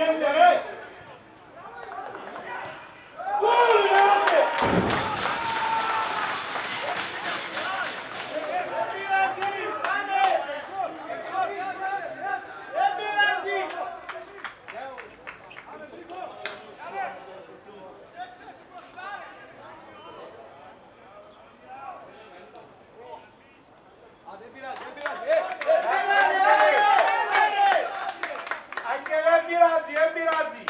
Quer me Birazi, é Birazi.